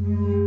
Mm-hmm.